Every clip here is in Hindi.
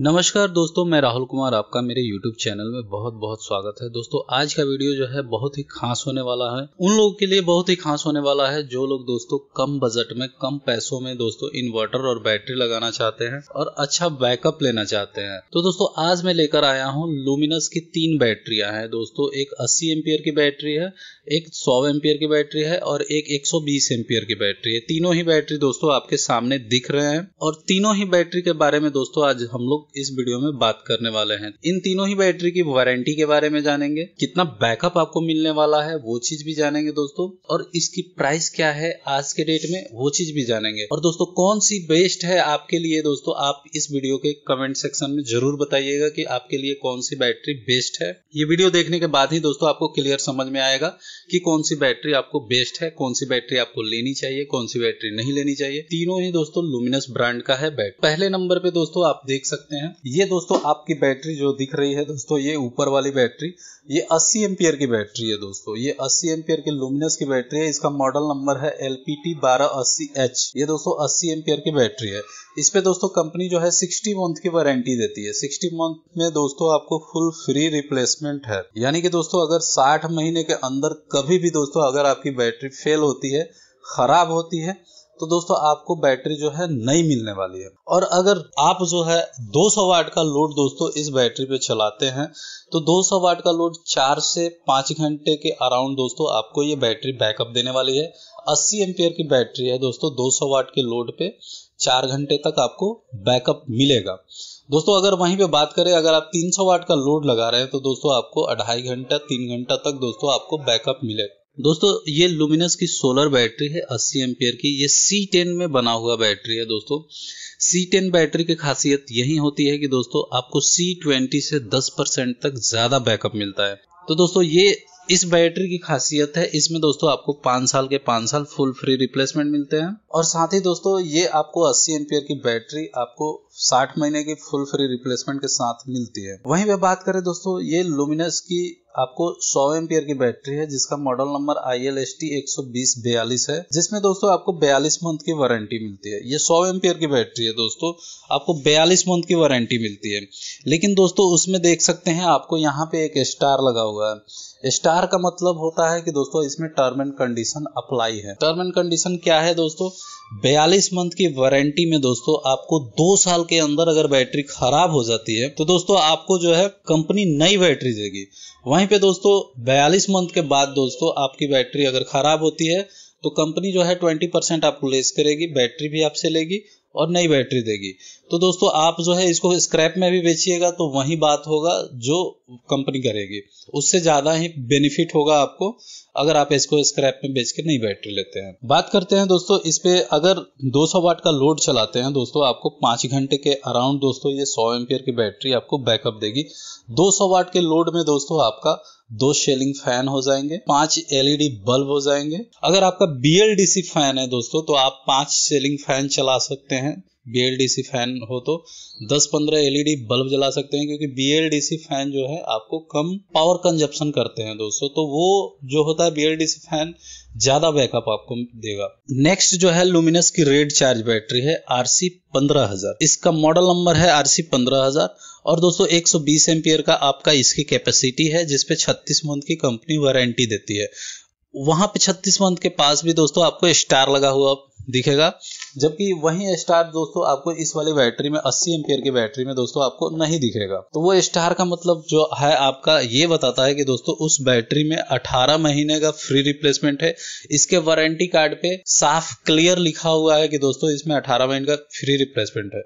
नमस्कार दोस्तों, मैं राहुल कुमार आपका मेरे YouTube चैनल में बहुत बहुत स्वागत है। दोस्तों, आज का वीडियो जो है बहुत ही खास होने वाला है। उन लोगों के लिए बहुत ही खास होने वाला है जो लोग दोस्तों कम बजट में, कम पैसों में दोस्तों इन्वर्टर और बैटरी लगाना चाहते हैं और अच्छा बैकअप लेना चाहते हैं। तो दोस्तों, आज मैं लेकर आया हूँ लूमिनस की तीन बैटरियाँ हैं। दोस्तों, एक अस्सी एम्पियर की बैटरी है, एक सौ एम्पियर की बैटरी है और एक एक एम्पियर की बैटरी है। तीनों ही बैटरी दोस्तों आपके सामने दिख रहे हैं और तीनों ही बैटरी के बारे में दोस्तों आज हम लोग इस वीडियो में बात करने वाले हैं। इन तीनों ही बैटरी की वारंटी के बारे में जानेंगे। कितना बैकअप आपको मिलने वाला है, वो चीज़ भी जानेंगे दोस्तों। और इसकी प्राइस क्या है, आज के डेट में, वो चीज़ भी जानेंगे। और दोस्तों कौन सी बेस्ट है आपके लिए दोस्तों, आप इस वीडियो के कमेंट सेक्शन में ज़रूर बताइएगा कि आपके लिए कौन सी बैटरी बेस्ट है। ये वीडियो देखने के बाद ही दोस्तों, आपको क्लियर समझ में आएगा कि कौन सी बैटरी आपको बेस्ट है कौन सी बैटरी आपको लेनी चाहिए कौन सी बैटरी नहीं लेनी चाहिए। तीनों ही दोस्तों लुमिनस ब्रांड का है बैट पहले नंबर पे दोस्तों, आप देख सकते हैं ये दोस्तों आपकी बैटरी जो दिख रही है दोस्तों, ये ऊपर वाली बैटरी, ये 80 एम्पियर की बैटरी है दोस्तों। ये 80 एम्पियर की लुमिनस की बैटरी है, इसका मॉडल नंबर है एल पी टी बारह अस्सी एच ये दोस्तों 80 एम्पियर की बैटरी है। इस पे दोस्तों कंपनी जो है 60 मंथ की वारंटी देती है। 60 मंथ में दोस्तों आपको फुल फ्री रिप्लेसमेंट है। यानी कि दोस्तों अगर 60 महीने के अंदर कभी भी दोस्तों अगर आपकी बैटरी फेल होती है, खराब होती है तो दोस्तों, आपको बैटरी जो है नई मिलने वाली है। और अगर आप जो है 200 वाट का लोड दोस्तों इस बैटरी पे चलाते हैं तो 200 वाट का लोड चार से पाँच घंटे के अराउंड दोस्तों आपको ये बैटरी बैकअप देने वाली है। 80 एम्पियर की बैटरी है दोस्तों 200 वाट के लोड पे चार घंटे तक आपको बैकअप मिलेगा। दोस्तों, अगर वहीं पे बात करें, अगर आप 300 वाट का लोड लगा रहे हैं तो दोस्तों आपको अढ़ाई घंटा, तीन घंटा तक दोस्तों आपको बैकअप मिलेगा दोस्तों, ये लुमिनस की सोलर बैटरी है 80 एम्पियर की। ये C10 में बना हुआ बैटरी है दोस्तों। C10 बैटरी की खासियत यही होती है कि दोस्तों, आपको C20 से 10 परसेंट तक ज़्यादा बैकअप मिलता है। तो दोस्तों, ये इस बैटरी की खासियत है। इसमें दोस्तों, आपको पाँच साल के पाँच साल फुल फ्री रिप्लेसमेंट मिलते हैं। और साथ ही दोस्तों, ये आपको 80 एम्पियर की बैटरी आपको 60 महीने की फुल फ्री रिप्लेसमेंट के साथ मिलती है। वहीं पे बात करें दोस्तों, ये लुमिनस की आपको 100 एम्पियर की बैटरी है, जिसका model number I L S T एक है, जिसमें दोस्तों आपको 42 मंथ की वारंटी मिलती है। ये 100 एम्पियर की बैटरी है दोस्तों, आपको 42 मंथ की वारंटी मिलती है। लेकिन दोस्तों उसमें देख सकते हैं, आपको यहाँ पे एक स्टार लगा हुआ है। स्टार का मतलब होता है कि दोस्तों इसमें टर्म एंड कंडीशन अप्लाई है। टर्म एंड कंडीशन क्या है दोस्तों? बयालीस मंथ की वारंटी में दोस्तों आपको दो साल के अंदर अगर बैटरी खराब हो जाती है तो दोस्तों आपको जो है कंपनी नई बैटरी देगी। वहीं पे दोस्तों बयालीस मंथ के बाद दोस्तों आपकी बैटरी अगर खराब होती है तो कंपनी जो है ट्वेंटी परसेंट आपको लेस करेगी बैटरी भी आपसे लेगी और नई बैटरी देगी। तो दोस्तों, आप जो है इसको स्क्रैप में भी बेचिएगा तो वही बात होगा जो कंपनी करेगी। उससे ज़्यादा ही बेनिफिट होगा आपको अगर आप इसको स्क्रैप में बेच के नई बैटरी लेते हैं। बात करते हैं दोस्तों, इस पे अगर 200 वाट का लोड चलाते हैं दोस्तों, आपको पाँच घंटे के अराउंड दोस्तों ये 100 एम्पियर की बैटरी आपको बैकअप देगी। 200 वाट के लोड में दोस्तों आपका दो शेलिंग फ़ैन हो जाएँगे, पाँच एलईडी बल्ब हो जाएँगे। अगर आपका बीएलडीसी फ़ैन है दोस्तों तो आप पाँच शेलिंग फ़ैन चला सकते हैं। बीएलडीसी फ़ैन हो तो 10-15 एलईडी बल्ब जला सकते हैं, क्योंकि बीएलडीसी फ़ैन जो है आपको कम पावर कंजप्शन करते हैं दोस्तों। तो वो जो होता है बीएलडीसी फ़ैन, ज़्यादा बैकअप आपको देगा। नेक्स्ट जो है लुमिनस की रेड चार्ज बैटरी है आरसी पंद्रह हज़ार। इसका मॉडल नंबर है आरसी पंद्रह हज़ार। और दोस्तों 120 एम्पियर का आपका इसकी कैपेसिटी है जिसपे 36 मंथ की कंपनी वारंटी देती है। वहाँ पे 36 मंथ के पास भी दोस्तों, आपको स्टार लगा हुआ दिखेगा। जबकि वही स्टार दोस्तों आपको इस वाली बैटरी में 80 एम्पियर की बैटरी में दोस्तों आपको नहीं दिखेगा। तो वो स्टार का मतलब जो है आपका ये बताता है कि दोस्तों उस बैटरी में 18 महीने का फ्री रिप्लेसमेंट है। इसके वारंटी कार्ड पे साफ़ क्लियर लिखा हुआ है कि दोस्तों इसमें 18 महीने का फ्री रिप्लेसमेंट है।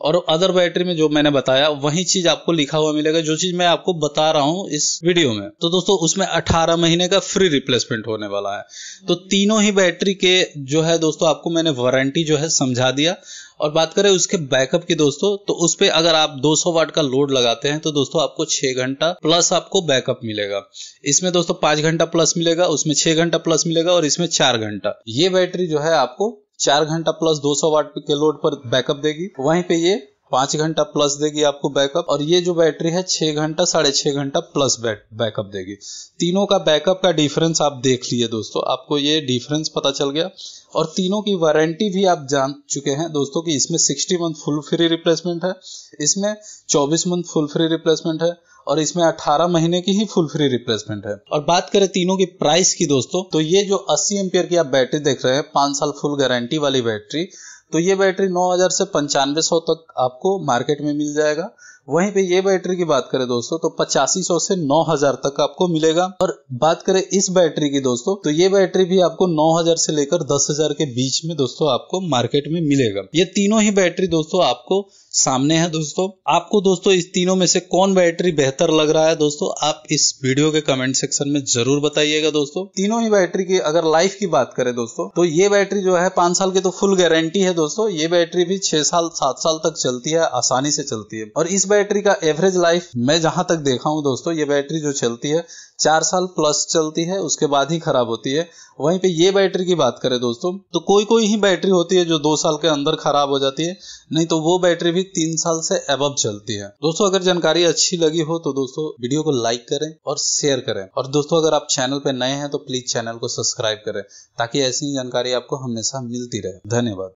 और अदर बैटरी में जो मैंने बताया, वही चीज़ आपको लिखा हुआ मिलेगा, जो चीज़ मैं आपको बता रहा हूँ इस वीडियो में। तो दोस्तों उसमें 18 महीने का फ्री रिप्लेसमेंट होने वाला है। तो तीनों ही बैटरी के जो है दोस्तों आपको मैंने वारंटी जो है समझा दिया। और बात करें उसके बैकअप की दोस्तों तो उस पर अगर आप 200 वाट का लोड लगाते हैं तो दोस्तों आपको छह घंटा प्लस आपको बैकअप मिलेगा। इसमें दोस्तों पाँच घंटा प्लस मिलेगा, उसमें छह घंटा प्लस मिलेगा और इसमें चार घंटा। ये बैटरी जो है आपको चार घंटा प्लस 200 वाट के लोड पर बैकअप देगी। वहीं पे ये पाँच घंटा प्लस देगी आपको बैकअप और ये जो बैटरी है, छह घंटा, साढ़े छह घंटा प्लस बैकअप देगी। तीनों का बैकअप का डिफरेंस आप देख लिए दोस्तों। आपको ये डिफरेंस पता चल गया। और तीनों की वारंटी भी आप जान चुके हैं दोस्तों कि इसमें 60 मंथ फुल फ्री रिप्लेसमेंट है, इसमें 24 मंथ फुल फ्री रिप्लेसमेंट है और इसमें 18 महीने की ही फुल फ्री रिप्लेसमेंट है। और बात करें तीनों की प्राइस की दोस्तों तो ये जो 80 एम्पियर की आप बैटरी देख रहे हैं, पाँच साल फुल गारंटी वाली बैटरी तो ये बैटरी 9000 से पंचानवे तक आपको मार्केट में मिल जाएगा। वहीं पे ये बैटरी की बात करें दोस्तों तो पचासी सौ से नौ हज़ार तक आपको मिलेगा। और बात करें इस बैटरी की दोस्तों तो ये बैटरी भी आपको नौ हज़ार से लेकर दस हज़ार के बीच में दोस्तों आपको मार्केट में मिलेगा। ये तीनों ही बैटरी दोस्तों आपको सामने है दोस्तों। आपको दोस्तों इस तीनों में से कौन बैटरी बेहतर लग रहा है दोस्तों, आप इस वीडियो के कमेंट सेक्शन में ज़रूर बताइएगा दोस्तों। तीनों ही बैटरी की अगर लाइफ की बात करें दोस्तों तो ये बैटरी जो है पाँच साल की तो फुल गारंटी है दोस्तों। ये बैटरी भी छह साल, सात साल तक चलती है, आसानी से चलती है। और इस बैटरी का एवरेज लाइफ मैं जहाँ तक देखा हूँ दोस्तों, ये बैटरी जो चलती है, चार साल प्लस चलती है, उसके बाद ही खराब होती है। वहीं पे ये बैटरी की बात करें दोस्तों तो कोई कोई ही बैटरी होती है जो दो साल के अंदर खराब हो जाती है, नहीं तो वो बैटरी भी तीन साल से एबव चलती है। दोस्तों, अगर जानकारी अच्छी लगी हो तो दोस्तों वीडियो को लाइक करें और शेयर करें। और दोस्तों, अगर आप चैनल पर नए हैं तो प्लीज़ चैनल को सब्सक्राइब करें ताकि ऐसी जानकारी आपको हमेशा मिलती रहे। धन्यवाद।